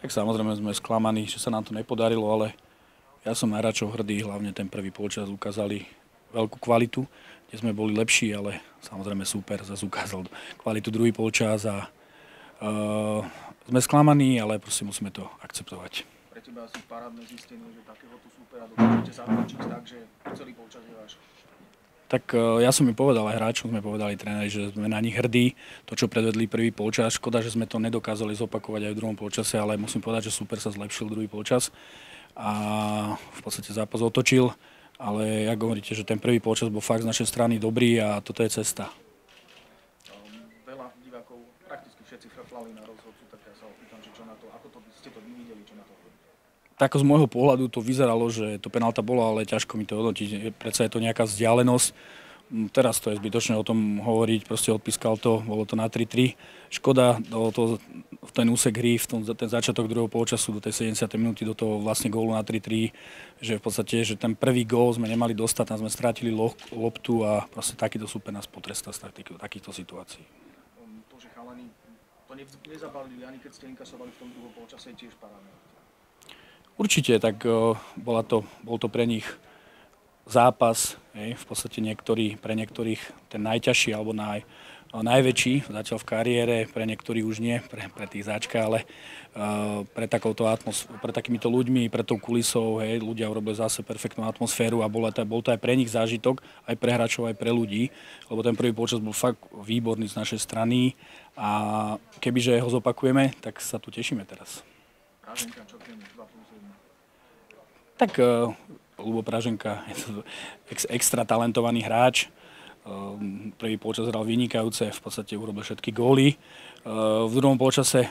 Tak samozrejme sme sklamaní, že sa nám to nepodarilo, ale ja som na hráčov hrdý, hlavne ten prvý polčas ukázali veľkú kvalitu, kde sme boli lepší, ale samozrejme super, zase ukázal kvalitu druhý polčas a uh, sme sklamaní, ale proste musíme to akceptovať. Pre teba asi parádne zistenie, že takéhoto supera dokážete zatlačiť tak, že celý polčas je váš. Tak e, ja som mi povedal aj hráčom, sme povedali tréneri, že sme na nich hrdí. To, čo predvedli prvý polčas, škoda, že sme to nedokázali zopakovať aj v druhom polčase, ale musím povedať, že super sa zlepšil druhý polčas a v podstate zápas otočil. Ale ako hovoríte, že ten prvý polčas bol fakt z našej strany dobrý a toto je cesta. Um, veľa divákov, prakticky všetci frflali na rozhodcu, tak ja sa opýtam, že čo na to, ako to ste to vy videli, čo na to hovoríte? Tak z môjho pohľadu to vyzeralo, že to penálta bola, ale ťažko mi to hodnotiť. Predsa je to nejaká vzdialenosť. Mm, Teraz to je zbytočné o tom hovoriť, proste odpískal to, bolo to na 3-3. Škoda, to, v ten úsek hry, v tom, ten začiatok druhého polčasu do tej 70. minúty, do toho vlastne gólu na 3-3, že v podstate, že ten prvý gól sme nemali dostať, tam sme strátili loptu a proste takýto super nás potrestá z takýchto, takýchto situácií. To, že chalani to nezabalili, ani keď ste inkasovali v tom druhom polčase, tiež parádne. Určite, tak bola to, bol to pre nich zápas, hej, v podstate niektorý, pre niektorých ten najťažší alebo naj, najväčší zatiaľ v kariére, pre niektorých už nie, pre, pre tých záčka, ale uh, pre, takouto atmos- pre takýmito ľuďmi, pre tou kulisou, hej, ľudia urobili zase perfektnú atmosféru a bol to, bol to aj pre nich zážitok, aj pre hráčov, aj pre ľudí, lebo ten prvý počas bol fakt výborný z našej strany a kebyže ho zopakujeme, tak sa tu tešíme teraz. Praženka, čo ten 2 plus 1? Tak uh, Lubo Praženka je to ex, extra talentovaný hráč. Uh, prvý polčas hral vynikajúce, v podstate urobil všetky góly. Uh, v druhom polčase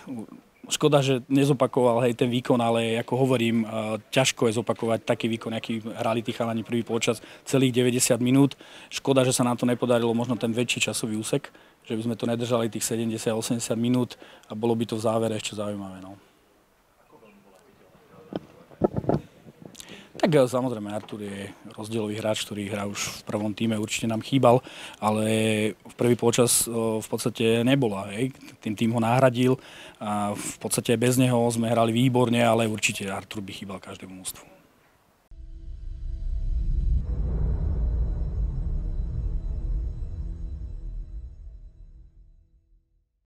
škoda, že nezopakoval hej, ten výkon, ale ako hovorím, ťažko je zopakovať taký výkon, aký hrali tí chalani prvý polčas celých 90 minút. Škoda, že sa nám to nepodarilo, možno ten väčší časový úsek, že by sme to nedržali tých 70-80 minút a bolo by to v závere ešte zaujímavé. No. Tak e, samozrejme, Artur je rozdielový hráč, ktorý hrá už v prvom týme, určite nám chýbal, ale v prvý počas e, v podstate nebola. Hej. Tým tým ho nahradil a v podstate bez neho sme hrali výborne, ale určite Artur by chýbal každému mústvu.